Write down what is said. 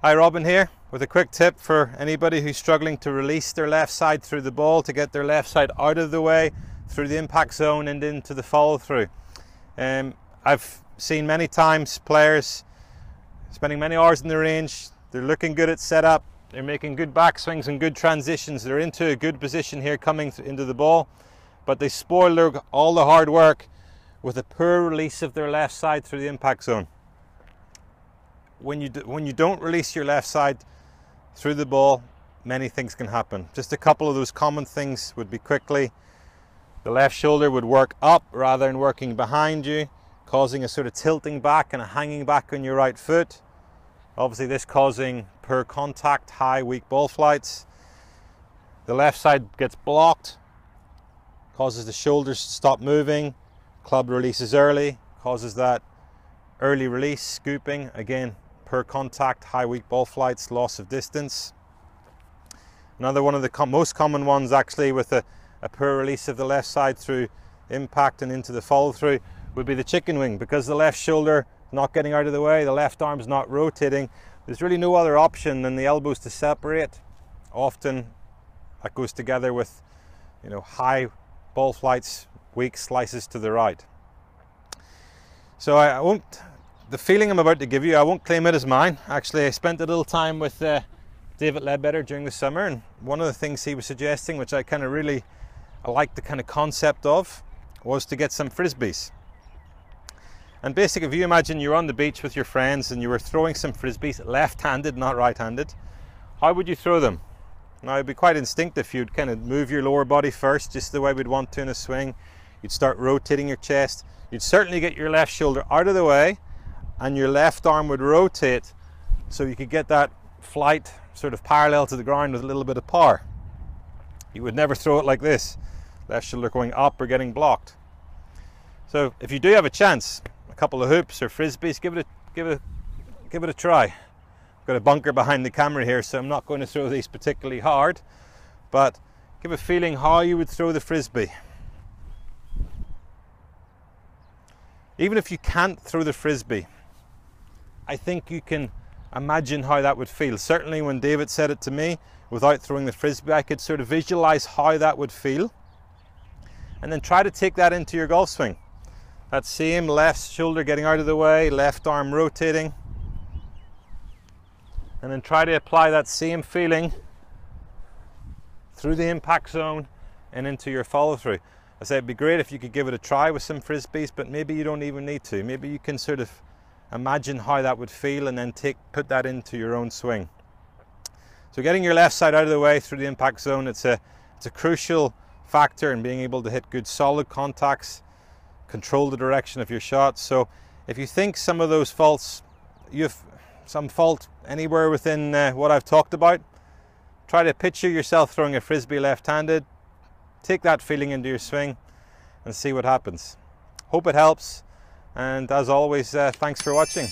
Hi, Robin here with a quick tip for anybody who's struggling to release their left side through the ball to get their left side out of the way through the impact zone and into the follow through. Um, I've seen many times players spending many hours in the range, they're looking good at setup, they're making good backswings and good transitions, they're into a good position here coming into the ball, but they spoil all the hard work with a poor release of their left side through the impact zone when you do, when you don't release your left side through the ball, many things can happen. Just a couple of those common things would be quickly the left shoulder would work up rather than working behind you, causing a sort of tilting back and a hanging back on your right foot. Obviously, this causing poor contact, high, weak ball flights. The left side gets blocked, causes the shoulders to stop moving. Club releases early, causes that early release, scooping. Again, per contact, high weak ball flights, loss of distance. Another one of the com most common ones actually with a, a poor release of the left side through impact and into the follow through would be the chicken wing because the left shoulder not getting out of the way, the left arm's not rotating. There's really no other option than the elbows to separate. Often that goes together with you know high ball flights, weak slices to the right. So I won't the feeling I'm about to give you, I won't claim it as mine. Actually, I spent a little time with uh, David Leadbetter during the summer, and one of the things he was suggesting, which I kind of really I liked the kind of concept of, was to get some frisbees. And basically, if you imagine you're on the beach with your friends and you were throwing some frisbees, left-handed, not right-handed, how would you throw them? Now, it'd be quite instinctive. You'd kind of move your lower body first, just the way we'd want to in a swing. You'd start rotating your chest. You'd certainly get your left shoulder out of the way and your left arm would rotate so you could get that flight sort of parallel to the ground with a little bit of power. You would never throw it like this, left shoulder going up or getting blocked. So if you do have a chance, a couple of hoops or frisbees, give it a give it a, give it a try. I've got a bunker behind the camera here, so I'm not going to throw these particularly hard, but give a feeling how you would throw the frisbee. Even if you can't throw the frisbee, I think you can imagine how that would feel. Certainly when David said it to me, without throwing the frisbee, I could sort of visualize how that would feel. And then try to take that into your golf swing. That same left shoulder getting out of the way, left arm rotating. And then try to apply that same feeling through the impact zone and into your follow through. I said it'd be great if you could give it a try with some frisbees, but maybe you don't even need to. Maybe you can sort of imagine how that would feel and then take put that into your own swing. So getting your left side out of the way through the impact zone, it's a, it's a crucial factor in being able to hit good solid contacts, control the direction of your shots. So if you think some of those faults, you've some fault anywhere within uh, what I've talked about, try to picture yourself throwing a frisbee left-handed, take that feeling into your swing and see what happens. Hope it helps. And as always, uh, thanks for watching.